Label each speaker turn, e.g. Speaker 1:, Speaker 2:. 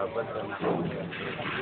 Speaker 1: Dapat na